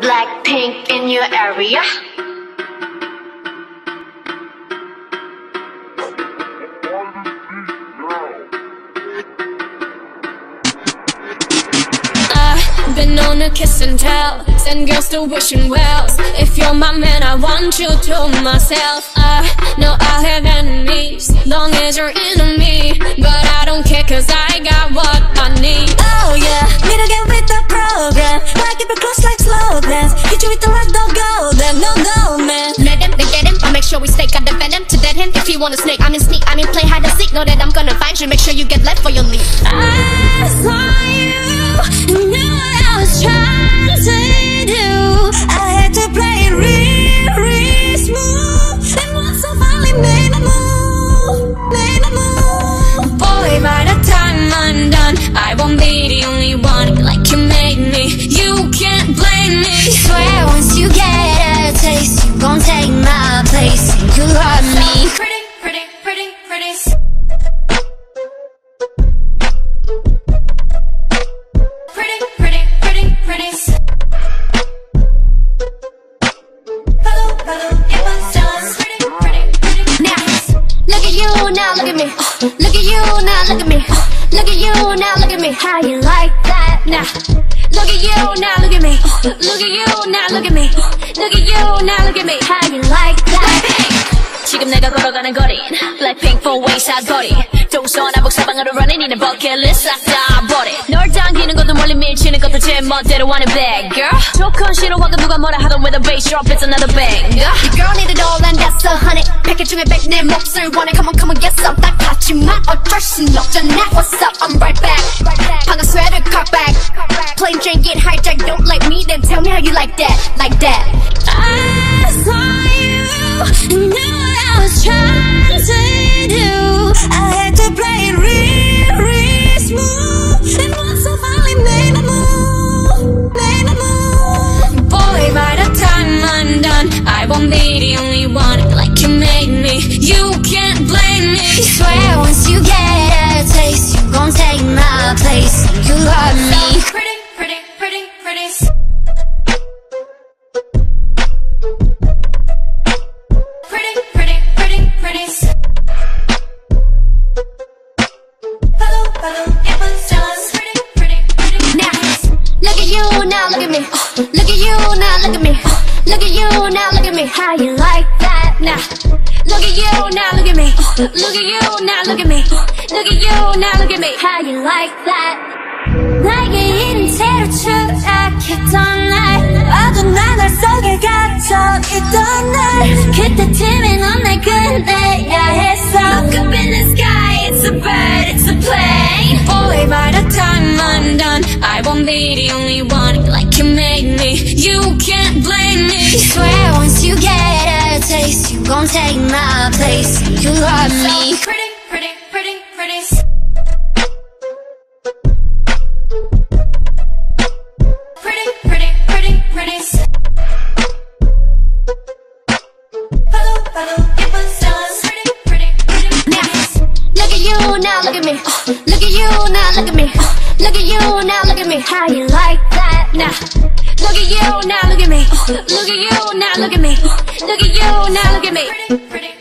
Blackpink in your area. I've been on a kiss and tell. Send girls to wishing wells. If you're my man, I want you to myself. I know I have enemies Long as you're enemy keep close like slow dance. Hit you with the rock, don't go there, no go man. Let him, they get him I make sure we stay got the venom to dead him If you want a snake, I'm in sneak. I'm in play hide and seek. Know that I'm gonna find you. Make sure you get left for your leave. I saw you, knew what I was trying to do I had to play it real, real smooth. And once I finally made a move, made a move. Boy, by the time I'm done I won't be me Look at you, now look at me Look at you, now look at me How you like that? Now, look at you, now look at me Look at you, now look at me Look at you, now look at me How you like that? 지금 내가 걸어가는 거린 Blackpink four way 사거리 동서남북 사방으로 running 이는 버킷리스트 싹다 버리 널 당기는 것도 멀리 밀치는 것도 제 멋대로 하는 bad girl 조건 싫어하고 누가 뭐라 하던 with a bass drop it's another bang Your girl need it all and that's a honey 패킷 중에 백내 몫을 원해 Come on, come on, get some 딱 하지만 어쩔 순 없잖아 What's up, I'm right back 방금 sweater, cut back Plain Jane get hijacked, don't like me Then tell me how you like that, like that I saw you, won't be the only one Like you made me. You can't blame me. I Swear once you get a taste You gon' take my place. You got me. Pretty, pretty, pretty, pretty. Pretty, pretty, pretty, pretty. Follow, follow, it was just Pretty, pretty, pretty. Now, look at you, now look at me. Oh, look at you, now look at me me How you like that? Now, look at you, now look at me Look at you, now look at me Look at you, now look at me How you like that? 나에게 이른 채로 추락했던 날 어두운 나날 속에 갇혀 있던 날 그때쯤에 넌날 끝내야 했어 Look up in the sky, it's a bird, it's a plane Boy, by the time I'm done I won't be the only one Like you made me, you can't You take my place. You got me. Pretty, pretty, pretty, pretty. Pretty, pretty, pretty, pretty. Follow, follow, just Pretty, pretty, pretty, Now, look at you, now look at me. Uh, look at you, now look at me. Uh, look at you, now look at me. How you like that? Now, look at you, now look at me. Look at you, now look at me. Look at you, now look at me. pretty, pretty